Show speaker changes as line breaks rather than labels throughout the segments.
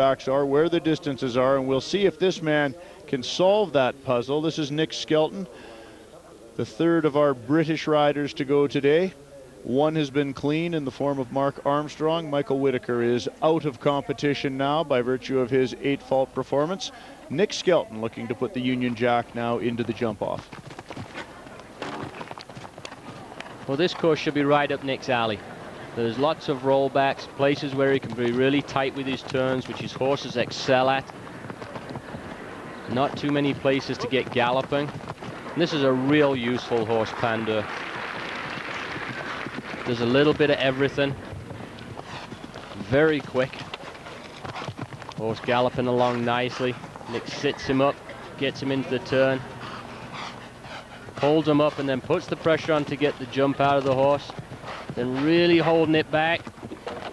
backs are, where the distances are, and we'll see if this man can solve that puzzle. This is Nick Skelton, the third of our British riders to go today. One has been clean in the form of Mark Armstrong. Michael Whitaker is out of competition now by virtue of his eight fault performance. Nick Skelton looking to put the Union Jack now into the jump off.
Well, this course should be right up Nick's alley. There's lots of rollbacks, places where he can be really tight with his turns, which his horses excel at. Not too many places to get galloping. And this is a real useful horse, Pandur. There's a little bit of everything. Very quick. Horse galloping along nicely. Nick sits him up, gets him into the turn. Holds him up and then puts the pressure on to get the jump out of the horse. Then really holding it back.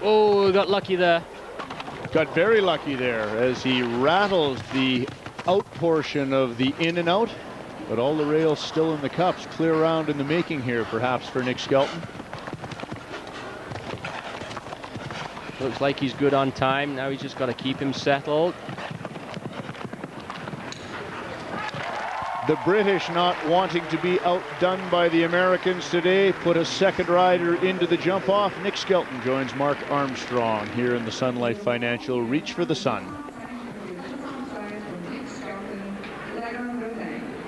Oh, got lucky there.
Got very lucky there as he rattles the out portion of the in and out. But all the rails still in the cups. Clear round in the making here, perhaps, for Nick Skelton.
Looks like he's good on time. Now he's just got to keep him settled.
The British not wanting to be outdone by the Americans today put a second rider into the jump off. Nick Skelton joins Mark Armstrong here in the Sun Life Financial Reach for the Sun.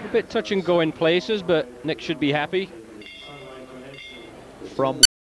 A bit touch and go in places, but Nick should be happy.
From